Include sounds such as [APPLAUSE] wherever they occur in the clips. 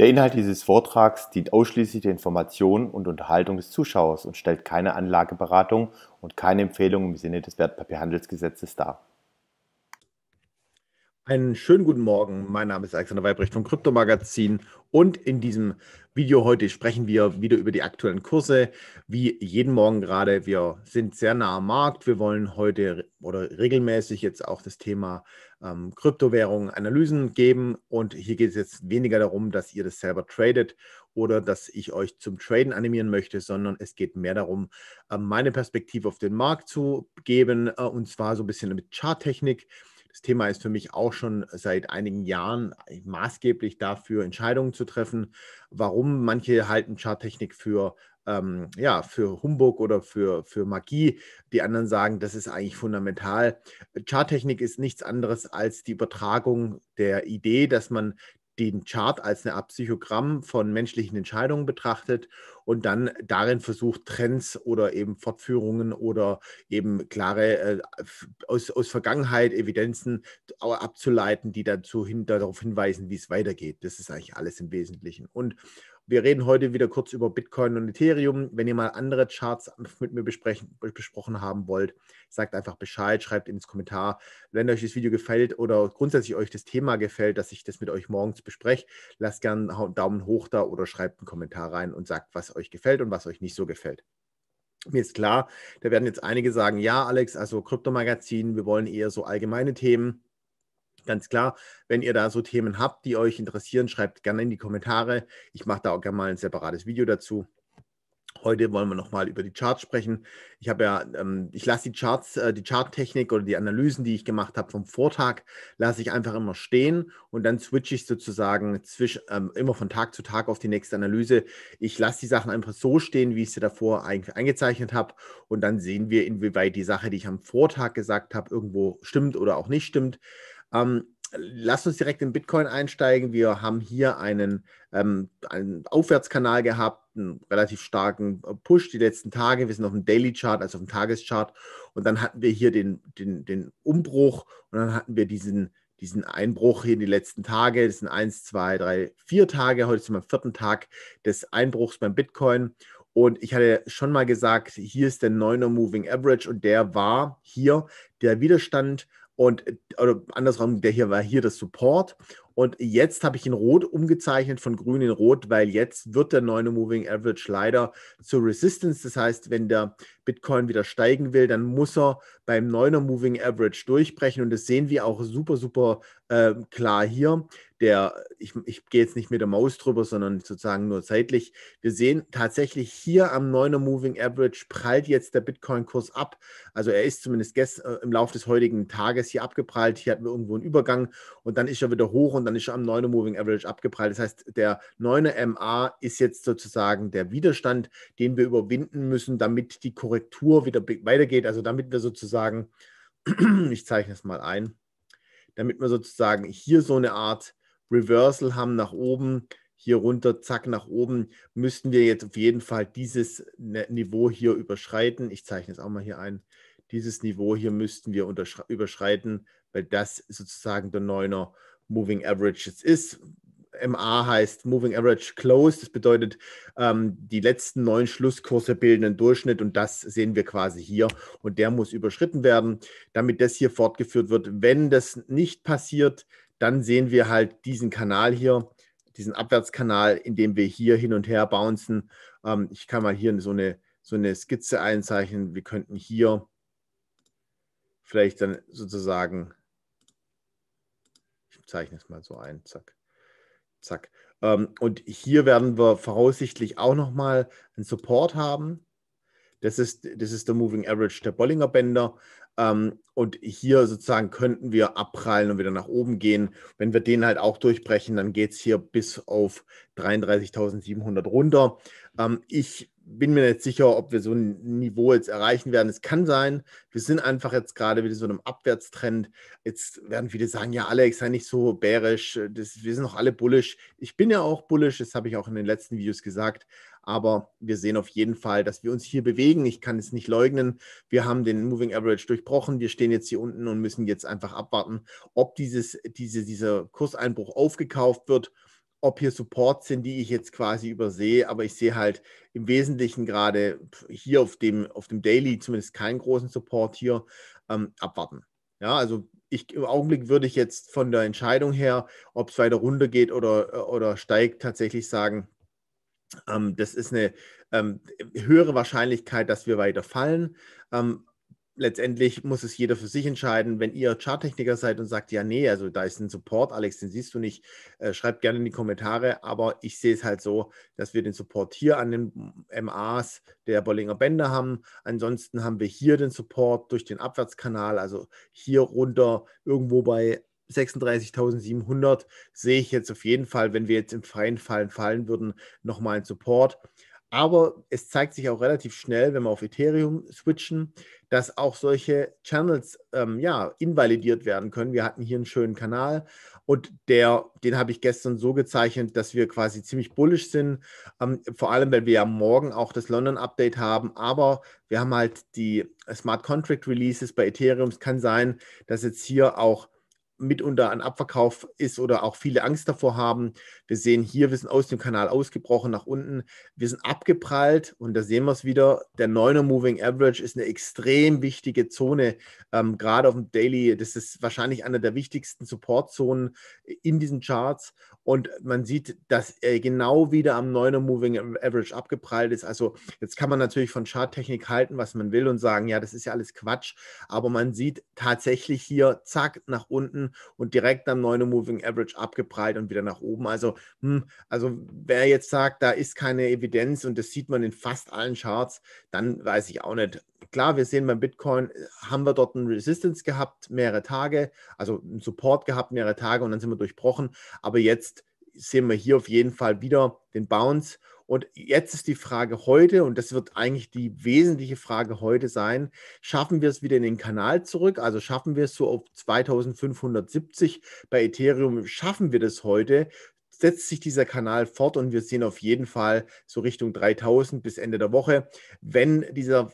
Der Inhalt dieses Vortrags dient ausschließlich der Information und Unterhaltung des Zuschauers und stellt keine Anlageberatung und keine Empfehlung im Sinne des Wertpapierhandelsgesetzes dar. Einen schönen guten Morgen. Mein Name ist Alexander Weibrecht vom Kryptomagazin und in diesem Video heute sprechen wir wieder über die aktuellen Kurse, wie jeden Morgen gerade. Wir sind sehr nah am Markt. Wir wollen heute oder regelmäßig jetzt auch das Thema ähm, Kryptowährungen Analysen geben und hier geht es jetzt weniger darum, dass ihr das selber tradet oder dass ich euch zum Traden animieren möchte, sondern es geht mehr darum, äh, meine Perspektive auf den Markt zu geben äh, und zwar so ein bisschen mit Charttechnik. Das Thema ist für mich auch schon seit einigen Jahren maßgeblich dafür, Entscheidungen zu treffen. Warum manche halten Charttechnik für ähm, ja, für Humbug oder für, für Magie. Die anderen sagen, das ist eigentlich fundamental. Charttechnik ist nichts anderes als die Übertragung der Idee, dass man den Chart als eine Art Psychogramm von menschlichen Entscheidungen betrachtet und dann darin versucht, Trends oder eben Fortführungen oder eben klare äh, aus, aus Vergangenheit Evidenzen abzuleiten, die dazu hin, darauf hinweisen, wie es weitergeht. Das ist eigentlich alles im Wesentlichen. Und wir reden heute wieder kurz über Bitcoin und Ethereum. Wenn ihr mal andere Charts mit mir besprochen haben wollt, sagt einfach Bescheid, schreibt ins Kommentar. Wenn euch das Video gefällt oder grundsätzlich euch das Thema gefällt, dass ich das mit euch morgens bespreche, lasst gerne einen Daumen hoch da oder schreibt einen Kommentar rein und sagt, was euch gefällt und was euch nicht so gefällt. Mir ist klar, da werden jetzt einige sagen, ja, Alex, also Kryptomagazin, wir wollen eher so allgemeine Themen. Ganz klar, wenn ihr da so Themen habt, die euch interessieren, schreibt gerne in die Kommentare. Ich mache da auch gerne mal ein separates Video dazu. Heute wollen wir nochmal über die Charts sprechen. Ich habe ja, ähm, ich lasse die Charts, äh, die Charttechnik oder die Analysen, die ich gemacht habe vom Vortag, lasse ich einfach immer stehen und dann switche ich sozusagen zwischen, ähm, immer von Tag zu Tag auf die nächste Analyse. Ich lasse die Sachen einfach so stehen, wie ich sie davor eigentlich eingezeichnet habe und dann sehen wir, inwieweit die Sache, die ich am Vortag gesagt habe, irgendwo stimmt oder auch nicht stimmt. Ähm, lasst uns direkt in Bitcoin einsteigen. Wir haben hier einen, ähm, einen Aufwärtskanal gehabt, einen relativ starken äh, Push die letzten Tage. Wir sind auf dem Daily Chart, also auf dem Tageschart. Und dann hatten wir hier den, den, den Umbruch und dann hatten wir diesen, diesen Einbruch hier in die letzten Tage. Das sind eins, zwei, drei, vier Tage. Heute sind wir am vierten Tag des Einbruchs beim Bitcoin. Und ich hatte schon mal gesagt, hier ist der 9er Moving Average und der war hier der Widerstand und oder andersrum, der hier war hier das Support. Und jetzt habe ich in Rot umgezeichnet von Grün in Rot, weil jetzt wird der neue Moving Average leider zur Resistance. Das heißt, wenn der Bitcoin wieder steigen will, dann muss er beim 9er Moving Average durchbrechen. Und das sehen wir auch super, super äh, klar hier. Der, ich, ich gehe jetzt nicht mit der Maus drüber, sondern sozusagen nur zeitlich. Wir sehen tatsächlich hier am 9er Moving Average prallt jetzt der Bitcoin-Kurs ab. Also er ist zumindest gest, äh, im Laufe des heutigen Tages hier abgeprallt. Hier hatten wir irgendwo einen Übergang und dann ist er wieder hoch und dann ist er am 9er Moving Average abgeprallt. Das heißt, der 9er MA ist jetzt sozusagen der Widerstand, den wir überwinden müssen, damit die Korrektur wieder weitergeht. Also damit wir sozusagen, [CLEARS THROAT] ich zeichne es mal ein, damit wir sozusagen hier so eine Art Reversal haben nach oben, hier runter, zack, nach oben, müssten wir jetzt auf jeden Fall dieses Niveau hier überschreiten. Ich zeichne es auch mal hier ein. Dieses Niveau hier müssten wir überschreiten, weil das sozusagen der Neuner Moving Average ist. MA heißt Moving Average Close. Das bedeutet, ähm, die letzten neun Schlusskurse bilden einen Durchschnitt und das sehen wir quasi hier. Und der muss überschritten werden, damit das hier fortgeführt wird. Wenn das nicht passiert, dann sehen wir halt diesen Kanal hier, diesen Abwärtskanal, in dem wir hier hin und her bouncen. Ähm, ich kann mal hier so eine, so eine Skizze einzeichnen. Wir könnten hier vielleicht dann sozusagen zeichne es mal so ein. Zack. Zack. Ähm, und hier werden wir voraussichtlich auch nochmal einen Support haben. Das ist, das ist der Moving Average der Bollinger Bänder. Ähm, und hier sozusagen könnten wir abprallen und wieder nach oben gehen. Wenn wir den halt auch durchbrechen, dann geht es hier bis auf 33.700 runter. Ähm, ich bin mir nicht sicher, ob wir so ein Niveau jetzt erreichen werden. Es kann sein, wir sind einfach jetzt gerade wieder so einem Abwärtstrend. Jetzt werden viele sagen, ja, Alex, sei nicht so bärisch, das, wir sind doch alle bullish. Ich bin ja auch bullish, das habe ich auch in den letzten Videos gesagt. Aber wir sehen auf jeden Fall, dass wir uns hier bewegen. Ich kann es nicht leugnen. Wir haben den Moving Average durchbrochen. Wir stehen jetzt hier unten und müssen jetzt einfach abwarten, ob dieses, diese, dieser Kurseinbruch aufgekauft wird ob hier Supports sind, die ich jetzt quasi übersehe, aber ich sehe halt im Wesentlichen gerade hier auf dem, auf dem Daily zumindest keinen großen Support hier ähm, abwarten. Ja, also ich, im Augenblick würde ich jetzt von der Entscheidung her, ob es weiter runter geht oder, oder steigt, tatsächlich sagen, ähm, das ist eine ähm, höhere Wahrscheinlichkeit, dass wir weiter fallen. Ähm, letztendlich muss es jeder für sich entscheiden. Wenn ihr Charttechniker seid und sagt, ja, nee, also da ist ein Support, Alex, den siehst du nicht, äh, schreibt gerne in die Kommentare. Aber ich sehe es halt so, dass wir den Support hier an den MAs der Bollinger Bänder haben. Ansonsten haben wir hier den Support durch den Abwärtskanal, also hier runter irgendwo bei 36.700 sehe ich jetzt auf jeden Fall, wenn wir jetzt im freien Fallen fallen würden, nochmal einen Support. Aber es zeigt sich auch relativ schnell, wenn wir auf Ethereum switchen, dass auch solche Channels ähm, ja, invalidiert werden können. Wir hatten hier einen schönen Kanal und der, den habe ich gestern so gezeichnet, dass wir quasi ziemlich bullish sind. Ähm, vor allem, weil wir ja morgen auch das London-Update haben. Aber wir haben halt die Smart Contract Releases bei Ethereum. Es kann sein, dass jetzt hier auch mitunter ein Abverkauf ist oder auch viele Angst davor haben. Wir sehen hier, wir sind aus dem Kanal ausgebrochen nach unten. Wir sind abgeprallt und da sehen wir es wieder. Der 9er Moving Average ist eine extrem wichtige Zone, ähm, gerade auf dem Daily. Das ist wahrscheinlich eine der wichtigsten Supportzonen in diesen Charts. Und man sieht, dass er genau wieder am 9er Moving Average abgeprallt ist. Also jetzt kann man natürlich von Charttechnik halten, was man will und sagen, ja, das ist ja alles Quatsch. Aber man sieht tatsächlich hier, zack, nach unten und direkt am 9er Moving Average abgeprallt und wieder nach oben. Also, hm, also wer jetzt sagt, da ist keine Evidenz und das sieht man in fast allen Charts, dann weiß ich auch nicht. Klar, wir sehen beim Bitcoin, äh, haben wir dort einen Resistance gehabt, mehrere Tage, also einen Support gehabt, mehrere Tage und dann sind wir durchbrochen. Aber jetzt sehen wir hier auf jeden Fall wieder den Bounce. Und jetzt ist die Frage heute, und das wird eigentlich die wesentliche Frage heute sein, schaffen wir es wieder in den Kanal zurück? Also schaffen wir es so auf 2570 bei Ethereum? Schaffen wir das heute? Setzt sich dieser Kanal fort und wir sehen auf jeden Fall so Richtung 3000 bis Ende der Woche. Wenn dieser,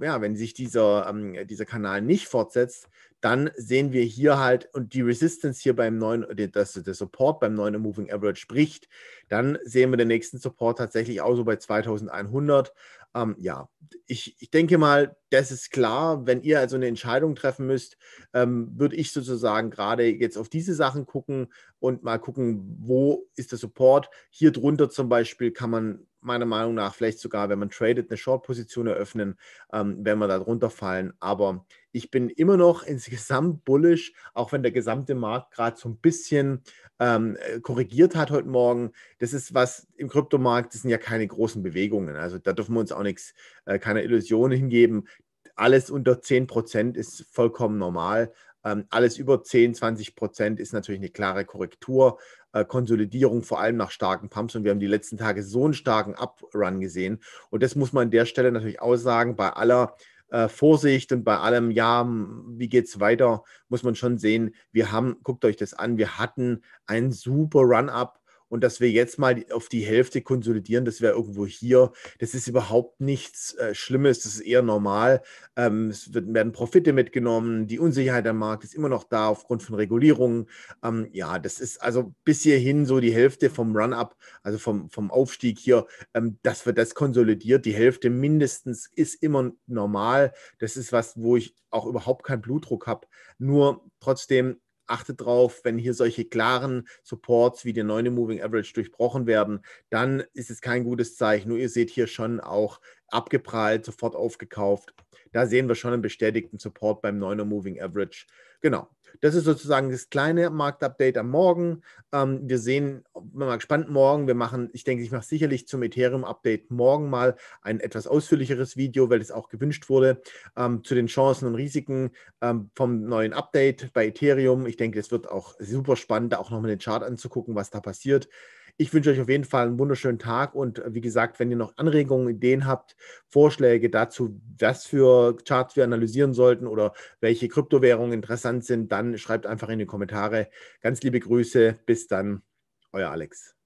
ja, wenn sich dieser, ähm, dieser Kanal nicht fortsetzt, dann sehen wir hier halt und die Resistance hier beim neuen, das, der Support beim neuen Moving Average spricht, dann sehen wir den nächsten Support tatsächlich auch so bei 2100. Ähm, ja, ich, ich denke mal, das ist klar. Wenn ihr also eine Entscheidung treffen müsst, ähm, würde ich sozusagen gerade jetzt auf diese Sachen gucken und mal gucken, wo ist der Support. Hier drunter zum Beispiel kann man meiner Meinung nach vielleicht sogar, wenn man tradet, eine Short-Position eröffnen, ähm, wenn wir da drunter fallen. Aber ich bin immer noch insgesamt [LAUGHS] bullish, auch wenn der gesamte Markt gerade so ein bisschen ähm, äh, korrigiert hat heute Morgen. Das ist was im Kryptomarkt, das sind ja keine großen Bewegungen. Also da dürfen wir uns auch nichts, äh, keine Illusionen hingeben. Alles unter 10% ist vollkommen normal. Ähm, alles über 10, 20 Prozent ist natürlich eine klare Korrektur, äh, Konsolidierung, vor allem nach starken Pumps. Und wir haben die letzten Tage so einen starken Uprun gesehen. Und das muss man an der Stelle natürlich aussagen, bei aller äh, Vorsicht und bei allem, ja, wie geht es weiter, muss man schon sehen, wir haben, guckt euch das an, wir hatten einen super Run-Up und dass wir jetzt mal auf die Hälfte konsolidieren, das wäre irgendwo hier. Das ist überhaupt nichts äh, Schlimmes, das ist eher normal. Ähm, es wird, werden Profite mitgenommen, die Unsicherheit am Markt ist immer noch da aufgrund von Regulierungen. Ähm, ja, das ist also bis hierhin so die Hälfte vom Run-Up, also vom, vom Aufstieg hier, ähm, dass wir das konsolidiert. Die Hälfte mindestens ist immer normal. Das ist was, wo ich auch überhaupt keinen Blutdruck habe. Nur trotzdem achtet drauf, wenn hier solche klaren Supports wie der 9 Moving Average durchbrochen werden, dann ist es kein gutes Zeichen. Nur ihr seht hier schon auch abgeprallt, sofort aufgekauft. Da sehen wir schon einen bestätigten Support beim 9er Moving Average. Genau. Das ist sozusagen das kleine Marktupdate am Morgen. Ähm, wir sehen, bin mal gespannt morgen. Wir machen, ich denke, ich mache sicherlich zum Ethereum-Update morgen mal ein etwas ausführlicheres Video, weil es auch gewünscht wurde, ähm, zu den Chancen und Risiken ähm, vom neuen Update bei Ethereum. Ich denke, es wird auch super spannend, da auch nochmal den Chart anzugucken, was da passiert. Ich wünsche euch auf jeden Fall einen wunderschönen Tag und äh, wie gesagt, wenn ihr noch Anregungen, Ideen habt, Vorschläge dazu, was für Charts wir analysieren sollten oder welche Kryptowährungen interessant sind, dann schreibt einfach in die Kommentare. Ganz liebe Grüße, bis dann, euer Alex.